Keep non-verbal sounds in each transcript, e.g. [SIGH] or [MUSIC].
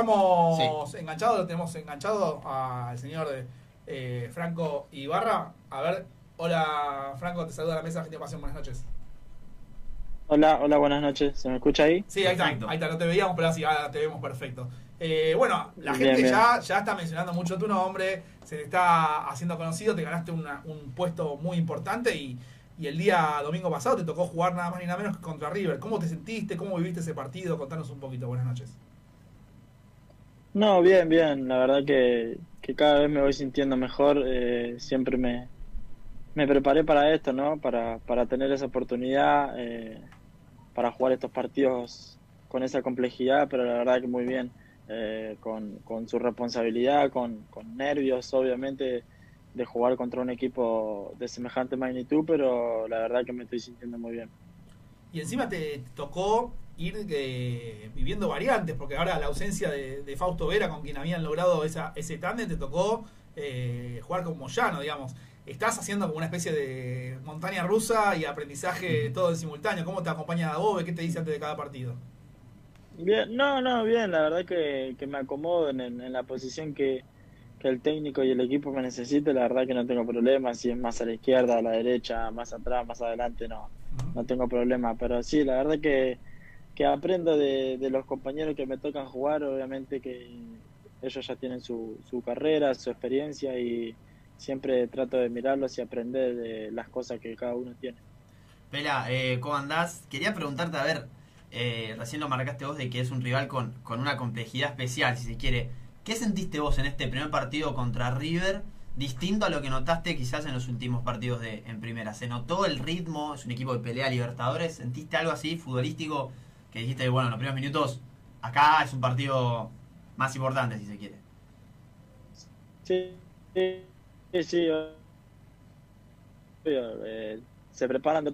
estamos enganchados, lo tenemos enganchado al señor eh, Franco Ibarra. A ver, hola Franco, te saluda a la mesa Argentina Pasión, buenas noches. Hola, hola, buenas noches. ¿Se me escucha ahí? Sí, ahí está, ahí está, no te veíamos, pero así ahora te vemos perfecto. Eh, bueno, la gente Ya, ya está mencionando mucho tu nombre, se te está haciendo conocido, te ganaste un puesto muy importante y, y, el día domingo pasado te tocó jugar nada más ni nada menos que contra River. ¿Cómo te sentiste? ¿Cómo viviste ese partido? Contanos un poquito. Buenas noches. No, bien, bien. La verdad que, que cada vez me voy sintiendo mejor. Eh, siempre me, me preparé para esto, ¿no? Para, para tener esa oportunidad. Eh, para jugar estos partidos con esa complejidad, pero la verdad que muy bien, eh, con, con, su responsabilidad, con, con, nervios, obviamente, de jugar contra un equipo de semejante magnitud, pero la verdad que me estoy sintiendo muy bien. Y encima te tocó ir eh, viviendo variantes, porque ahora la ausencia de, Fausto Vera, con quien habían logrado esa, ese tándem, te tocó eh, jugar como Moyano, digamos estás haciendo como una especie de montaña rusa y aprendizaje todo en simultáneo. ¿Cómo te acompaña Bobe? ¿Qué te dice antes de cada partido? Bien, no, no, bien, la verdad que, que me acomodo en, la posición que, el técnico y el equipo me necesite, la verdad que no tengo problema, si es más a la izquierda, a la derecha, más atrás, más adelante, no, no tengo problema, pero sí, la verdad que, que aprendo de, de los compañeros que me tocan jugar, obviamente que ellos ya tienen su, su carrera, su experiencia y, siempre trato de mirarlos y aprender de las cosas que cada uno tiene. Pela, eh, ¿cómo andás? Quería preguntarte, a ver, eh, recién lo marcaste vos de que es un rival con, con una complejidad especial, si se quiere. ¿Qué sentiste vos en este primer partido contra River? Distinto a lo que notaste quizás en los últimos partidos de en primera. ¿Se notó el ritmo? ¿Es un equipo de pelea Libertadores? ¿Sentiste algo así futbolístico que dijiste, bueno, en los primeros minutos, acá es un partido más importante, si se quiere? Sí, sí Sí. Eh, se preparan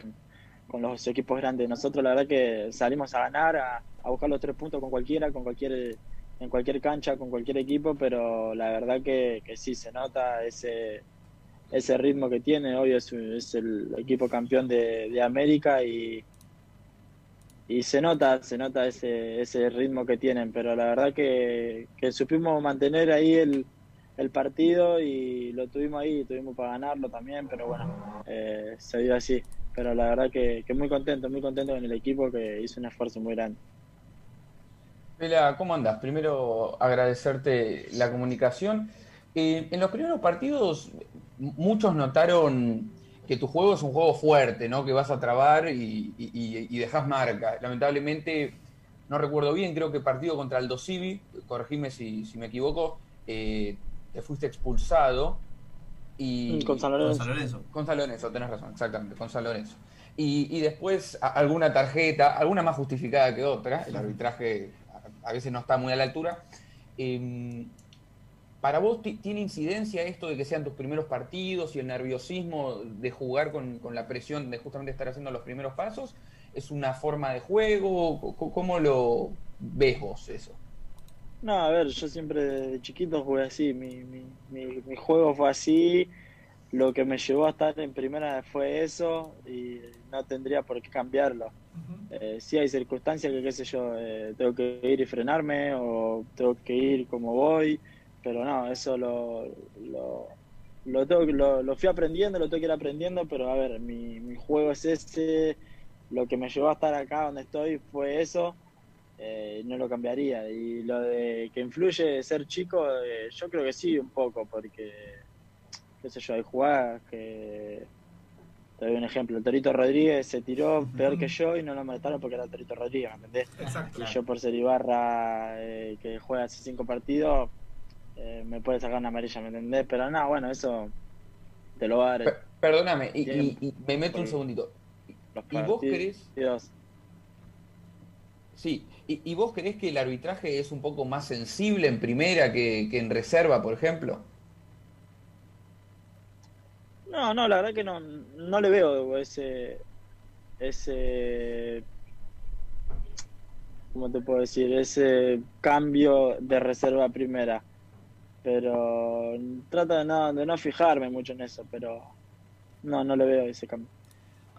con los equipos grandes. Nosotros la verdad que salimos a ganar, a, buscar los tres puntos con cualquiera, con cualquier en cualquier cancha, con cualquier equipo, pero la verdad que, sí se nota ese ese ritmo que tiene. Hoy es, el equipo campeón de América y, y se nota, se nota ese, ese ritmo que tienen, pero la verdad que, que supimos mantener ahí el, el partido y lo tuvimos ahí, tuvimos para ganarlo también, pero bueno, eh, se dio así. Pero la verdad que, muy contento, muy contento con el equipo que hizo un esfuerzo muy grande. Vela, ¿cómo andas? Primero agradecerte la comunicación. Eh, en los primeros partidos muchos notaron que tu juego es un juego fuerte, ¿no? Que vas a trabar y, y, dejas marca. Lamentablemente, no recuerdo bien, creo que partido contra el Civi, corregime si, si me equivoco, eh, te fuiste expulsado. Y, mm, con San Lorenzo. Con San Lorenzo. tenés razón, exactamente, con San Lorenzo. Y, después alguna tarjeta, alguna más justificada que otra, el arbitraje a, veces no está muy a la altura. Em, ¿Para vos tiene incidencia esto de que sean tus primeros partidos y el nerviosismo de jugar con, con, la presión de justamente estar haciendo los primeros pasos? ¿Es una forma de juego? ¿Cómo lo ves vos eso? No, a ver, yo siempre de chiquito jugué así, mi, mi, mi, juego fue así, lo que me llevó a estar en primera fue eso y no tendría por qué cambiarlo. Eh, si hay circunstancias que, qué sé yo, eh, tengo que ir y frenarme o tengo que ir como voy, pero no, eso lo, lo, lo, tengo, lo, lo fui aprendiendo, lo tengo que ir aprendiendo, pero a ver, mi, mi juego es ese, lo que me llevó a estar acá donde estoy fue eso eh, no lo cambiaría. Y lo de que influye ser chico, eh, yo creo que sí, un poco, porque, qué sé yo, hay jugadas que. Te doy un ejemplo, el Torito Rodríguez se tiró peor que yo y no lo mataron porque era Torito Rodríguez, ¿me entendés? Y yo por ser Ibarra, eh, que juega hace cinco partidos, me puede sacar una amarilla, ¿me entendés? Pero no, bueno, eso te lo va a dar. Perdóname, y, me meto un segundito. ¿Y vos querés? Sí, ¿Y, vos crees que el arbitraje es un poco más sensible en primera que, en reserva, por ejemplo? No, no, la verdad que no, no le veo ese, ese, ¿cómo te puedo decir? Ese cambio de reserva a primera. Pero trata de no, de no fijarme mucho en eso, pero no, no le veo ese cambio.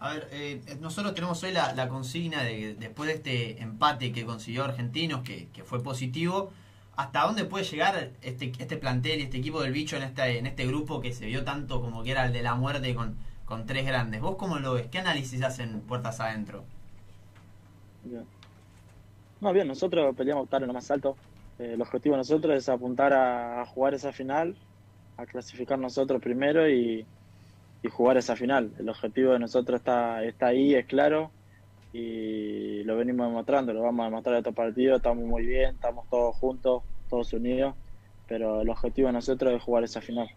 A ver, eh, nosotros tenemos hoy la, consigna de después de este empate que consiguió Argentinos, que, fue positivo, ¿hasta dónde puede llegar este, este plantel y este equipo del bicho en este, en este grupo que se vio tanto como que era el de la muerte con, con tres grandes? ¿Vos cómo lo ves? ¿Qué análisis hacen puertas adentro? Bien. No, bien, nosotros peleamos estar en lo más alto. Eh, el objetivo de nosotros es apuntar a, jugar esa final, a clasificar nosotros primero y, y jugar esa final. El objetivo de nosotros está, está ahí, es claro, y lo venimos demostrando, lo vamos a demostrar en estos partidos, estamos muy bien, estamos todos juntos, todos unidos, pero el objetivo de nosotros es jugar esa final.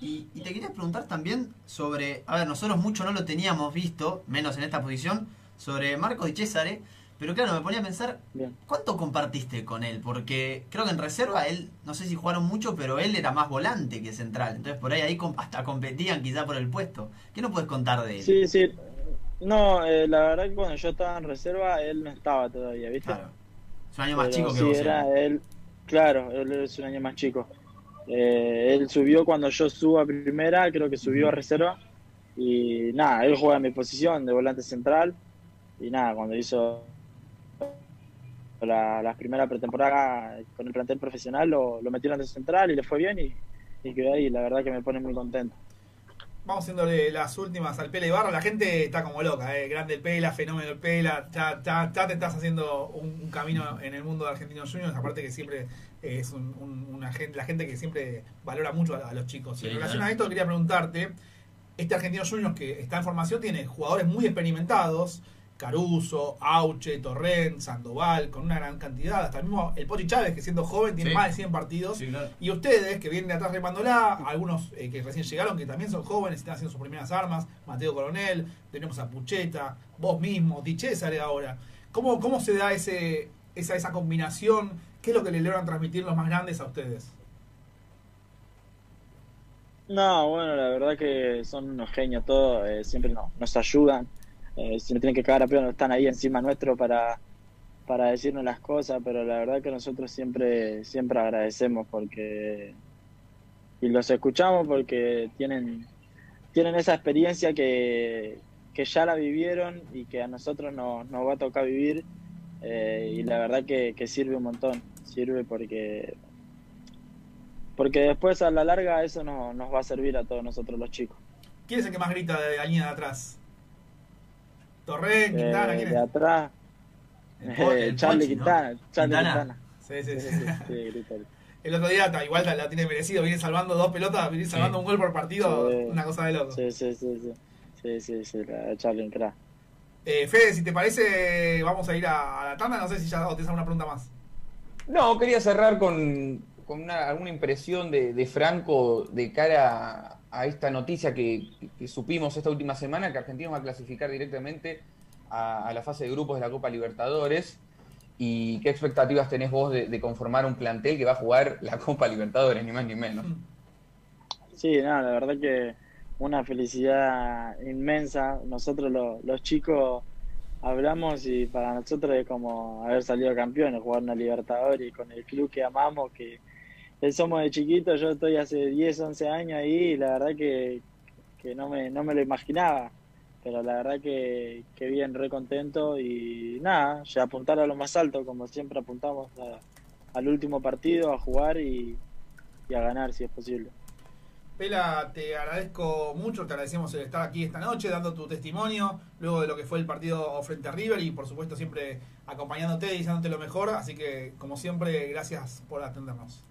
Y, y te quería preguntar también sobre, a ver, nosotros mucho no lo teníamos visto, menos en esta posición, sobre Marco Di Cesare, pero claro, me ponía a pensar, Bien. ¿cuánto compartiste con él? Porque creo que en reserva él, no sé si jugaron mucho, pero él era más volante que central, entonces por ahí, ahí hasta competían quizá por el puesto. ¿Qué nos puedes contar de él? Sí, sí. No, eh, la verdad que cuando yo estaba en reserva, él no estaba todavía, ¿viste? Claro. Es un año más chico que sí, vos. era él. él, claro, él es un año más chico. Eh, él subió cuando yo subo a primera, creo que subió a reserva. Y nada, él juega en mi posición de volante central. Y nada, cuando hizo la, la primera pretemporada con el plantel profesional, lo, lo metieron de central y le fue bien y, y quedó ahí. La verdad que me pone muy contento. Vamos haciéndole las últimas al Pela Ibarra. La gente está como loca, ¿eh? Grande el Pela, fenómeno el Pela. Ya, ya- ya te estás haciendo un, un camino en el mundo de Argentinos Juniors. Aparte que siempre eh, es un- un- una gente, la gente que siempre valora mucho a, a los chicos. Sí, en relación claro. a esto, quería preguntarte: este Argentinos Juniors que está en formación tiene jugadores muy experimentados. Caruso, Auche, Torrent, Sandoval, con una gran cantidad, hasta el mismo el Pochi Chávez, que siendo joven tiene Sí. más de 100 partidos. Sí, claro. Y ustedes, que vienen de atrás remándola, algunos eh, que recién llegaron, que también son jóvenes, están haciendo sus primeras armas, Mateo Coronel, tenemos a Pucheta, vos mismo, Di Cesare ahora. ¿Cómo, cómo se da ese, esa, esa combinación? ¿Qué es lo que le logran transmitir los más grandes a ustedes? No, bueno, la verdad que son unos genios todos, eh, siempre nos, nos ayudan, eh, si nos tienen que cagar a pedo, están ahí encima nuestro para, para decirnos las cosas, pero la verdad que nosotros siempre, siempre agradecemos porque y los escuchamos porque tienen, tienen esa experiencia que, que ya la vivieron y que a nosotros nos, nos va a tocar vivir eh, y la verdad que, que sirve un montón, sirve porque porque después a la larga eso no- nos va a servir a todos nosotros los chicos. ¿Quién es el que más grita de la línea de atrás? ¿Torrent, Quintana? Eh, ¿Quién de es? atrás, El Po- el [LAUGHS] Charlie Pochi, ¿no? Quintana, Charlie Quintana. Quintana. Sí, sí, Sí, sí. sí, sí, grita. El otro día, ta, igual la, la tiene merecido, viene salvando dos pelotas, viene salvando un gol por partido, Sí. una cosa de loco. Sí, sí, sí, sí. Sí, sí, sí, la de Charlie crack. Eh, Fede, si te parece, vamos a ir a, a la tanda, no sé si ya o tenés alguna pregunta más. No, quería cerrar con, con una- alguna impresión de, de Franco de cara a, esta noticia que, que supimos esta última semana, que Argentina va a clasificar directamente a, la fase de grupos de la Copa Libertadores. ¿Y qué expectativas tenés vos de, conformar un plantel que va a jugar la [LAUGHS] Copa Libertadores, ni más ni menos? Sí, nada, la verdad que una felicidad inmensa. Nosotros lo- los chicos hablamos y para nosotros es como haber salido campeones, jugar una Libertadores y con el club que amamos, que somos de chiquitos, yo estoy hace 10, 11 años ahí y la verdad que, que no, me, no me lo imaginaba. Pero la verdad que, que bien, re contento y nada, ya apuntar a lo más alto, como siempre apuntamos a- al último partido, a jugar y, y a ganar si es posible. Pela, te agradezco mucho, te agradecemos el estar aquí esta noche dando tu testimonio, luego de lo que fue el partido frente a River y por supuesto siempre acompañándote y diciéndote lo mejor, así que como siempre, gracias por atendernos.